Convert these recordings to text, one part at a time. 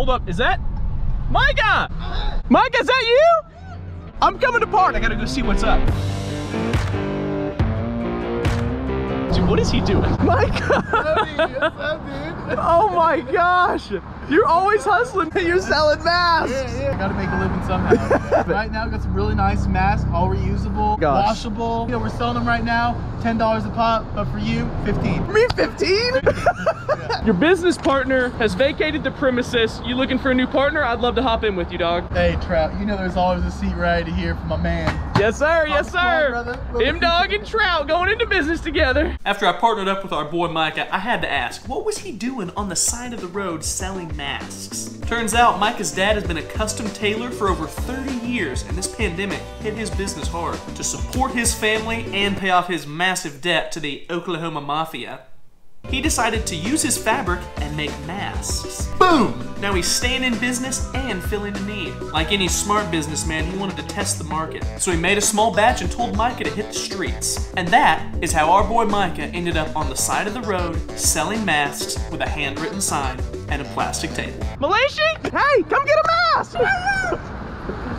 Hold up, is that Micah? Micah, is that you? I'm coming apart. I gotta go see what's up. Dude, what is he doing? Micah! oh my gosh! You're always hustling. You're selling masks. Yeah, yeah. Gotta make a living somehow. right now, got some really nice masks, all reusable, Gosh. washable. You know, we're selling them right now, $10 a pop, but for you, 15 Me 15? Your business partner has vacated the premises. You looking for a new partner? I'd love to hop in with you, dog. Hey, Trout, you know there's always a seat right here for my man. Yes, sir. Yes, sir. Him, dog, and Trout going into business together. After I partnered up with our boy Micah, I had to ask, what was he doing on the side of the road selling masks? Turns out Micah's dad has been a custom tailor for over 30 years, and this pandemic hit his business hard. To support his family and pay off his massive debt to the Oklahoma Mafia, he decided to use his fabric and make masks. Boom! Now he's staying in business and filling a need. Like any smart businessman, he wanted to test the market. So he made a small batch and told Micah to hit the streets. And that is how our boy Micah ended up on the side of the road selling masks with a handwritten sign and a plastic table. Malachie? Hey, come get a mask!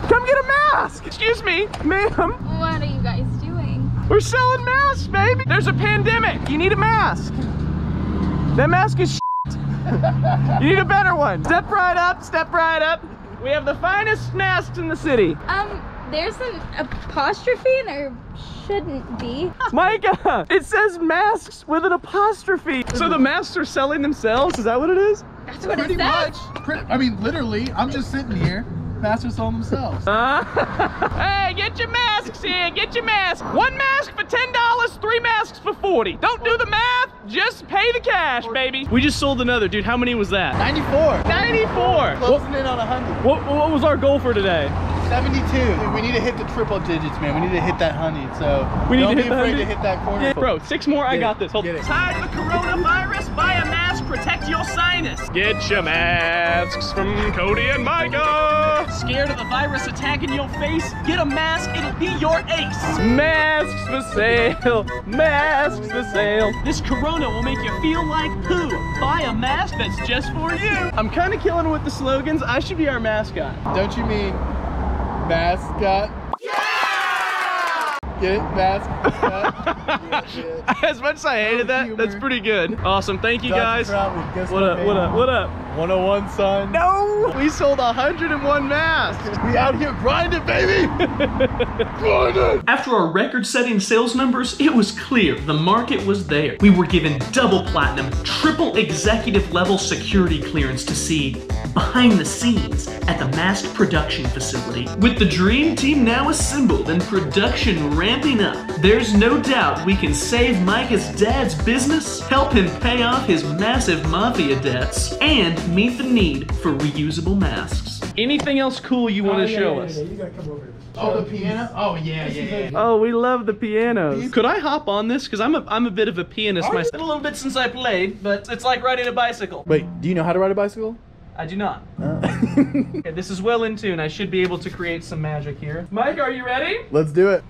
come get a mask! Excuse me, ma'am. What are you guys doing? We're selling masks, baby. There's a pandemic. You need a mask. That mask is shit. you need a better one. Step right up, step right up. We have the finest masks in the city. Um, there's an apostrophe and there shouldn't be. Micah, it says masks with an apostrophe. So the masks are selling themselves? Is that what it is? That's what Pretty it says. much. Pretty, I mean, literally, I'm just sitting here. Masks are selling themselves. Uh, hey, get your masks here. Get your mask. One mask for $10, three masks for 40 Don't do the math. Just pay the cash, baby. We just sold another. Dude, how many was that? 94. 94. What, Closing in on 100. what, what was our goal for today? 72. Dude, we need to hit the triple digits, man. We need to hit that honey. So We need don't to be hit afraid to hit that corner. Yeah, bro, six more. I got it. this. Hold Get it. Tired of the coronavirus? Buy a mask. Protect your sinus. Get your masks from Cody and Micah. Scared of the virus attacking your face? Get a mask. It'll be your ace. Masks for sale. Masks for sale. This corona will make you feel like poo. Buy a mask that's just for you. I'm kind of killing with the slogans. I should be our mascot. Don't you mean mascot? Yeah! Get it? Mascot? yeah, yeah. As much as I hated that, humor. that's pretty good. Awesome. Thank you Dr. guys. What up? What up? What up? 101, son. No! We sold 101 masks. We out here grinding, baby! grinding! After our record-setting sales numbers, it was clear the market was there. We were given double platinum, triple executive level security clearance to see behind the scenes at the mask production facility. With the dream team now assembled and production ramping up, there's no doubt we can save Micah's dad's business, help him pay off his massive mafia debts, and meet the need for reusable masks. Anything else cool you want to show us? Oh, the piano? Oh, yeah, yeah, yeah. Oh, we love the pianos. Could I hop on this? Because I'm a, I'm a bit of a pianist Are myself. It's been a little bit since I played, but it's like riding a bicycle. Wait, do you know how to ride a bicycle? I do not. Oh. Okay, this is well in tune. I should be able to create some magic here. Mike, are you ready? Let's do it.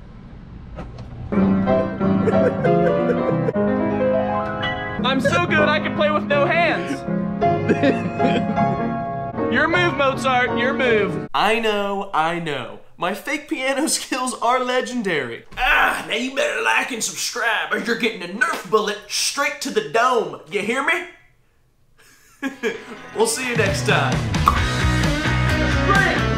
I'm so good I can play with no hands. Your move, Mozart, your move. I know, I know. My fake piano skills are legendary. Ah, now you better like and subscribe or you're getting a Nerf bullet straight to the dome. You hear me? we'll see you next time. Straight.